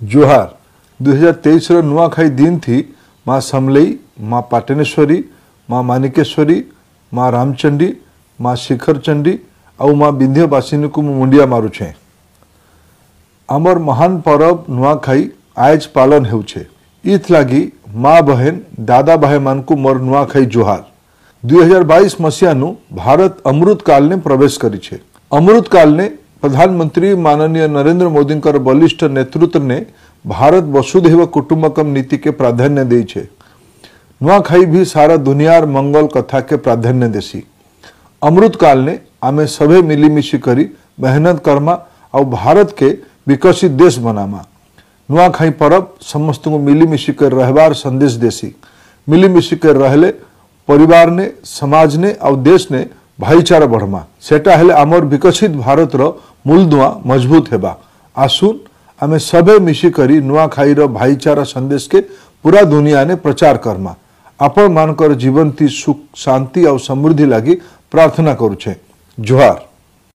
ଜୁହାର ଦୁଇହଜାର ତେଇଶର ନୂଆଖାଇ ଦିନ ଥି ମା ସମଲେଇ ମା ପାଟନେଶ୍ୱରୀ ମା ମାନିକେଶ୍ୱରୀ ମା ରାମଚଣ୍ଡୀ ମା ଶିଖରଚଣ୍ଡୀ ଆଉ ମା ବିନ୍ଧ୍ୟବାସିନୀକୁ ମୁଁ ମୁଣ୍ଡିଆ ମାରୁଛେ ଆମର ମହାନ ପରବ ନୂଆଖାଇ ଆଏଜ ପାଳନ ହେଉଛେ ଇଥଲାଗି ମା ବହେନ ଦାଦା ଭାଇମାନଙ୍କୁ ମୋର ନୂଆଖାଇ ଜୁହାର ଦୁଇ ହଜାର ବାଇଶ ମସିହାନୁ ଭାରତ ଅମୃତ କାଲନେ ପ୍ରବେଶ କରିଛେ ଅମୃତ କାଲନେ प्रधानमंत्री माननीय नरेंद्र मोदी बलिष्ठ नेतृत्व ने भारत वसुधैव कुटुंबकम नीति के प्राधान्य दे नुआखाई भी सारा दुनियार मंगल कथा के प्राधान्य देसी। अमृत काल ने आमे सभे मिलीमिशी करी मेहनत करमा और भारत के विकसित देश बनामा। नुआखाई पर्व समस्त को मिलीमिशी कर रहबार संदेश देसी। मिलीमिशी कर रहले परिवार ने समाज ने और देश ने भाईचारा बढ़मा। सेटा हेले आमर विकसित भारत रो ମୂଳଦୁଆ ମଜବୁତ ହେବା ଆସୁନ ଆମେ ସବେ ମିଶିକରି ନୂଆଖାଇର ଭାଇଚାରା ସନ୍ଦେଶକେ ପୁରା ଦୁନିଆନେ ପ୍ରଚାର କର୍ମା ଆପଣମାନଙ୍କର ଜୀବନ୍ତୀ ସୁଖ ଶାନ୍ତି ଆଉ ସମୃଦ୍ଧି ଲାଗି ପ୍ରାର୍ଥନା କରୁଛେ ଜୁହାର